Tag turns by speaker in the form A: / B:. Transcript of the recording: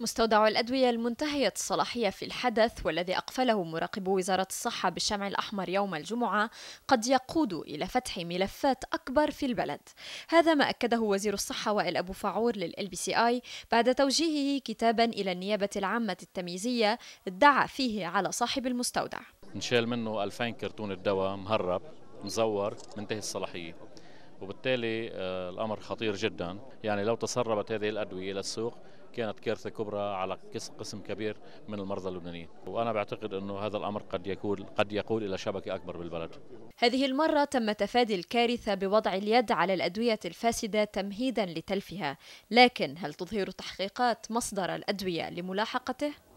A: مستودع الأدوية المنتهية الصلاحية في الحدث والذي أقفله مراقبو وزارة الصحة بالشمع الأحمر يوم الجمعة قد يقود إلى فتح ملفات أكبر في البلد. هذا ما أكده وزير الصحة وائل أبو فاعور لل LBCI بعد توجيهه كتابا إلى النيابة العامة التمييزية ادعى فيه على صاحب المستودع.
B: انشال منه 2000 كرتون الدواء مهرب مزور منتهي الصلاحية. وبالتالي آه، الأمر خطير جدا. يعني لو تسربت هذه الأدوية إلى السوق كانت كارثة كبرى على قسم كبير من المرضى اللبنانيين. وأنا بعتقد أنه هذا الأمر قد يكون قد يقول إلى شبكة أكبر بالبلد.
A: هذه المرة تم تفادي الكارثة بوضع اليد على الأدوية الفاسدة تمهيدا لتلفها. لكن هل تظهر تحقيقات مصدر الأدوية لملاحقته؟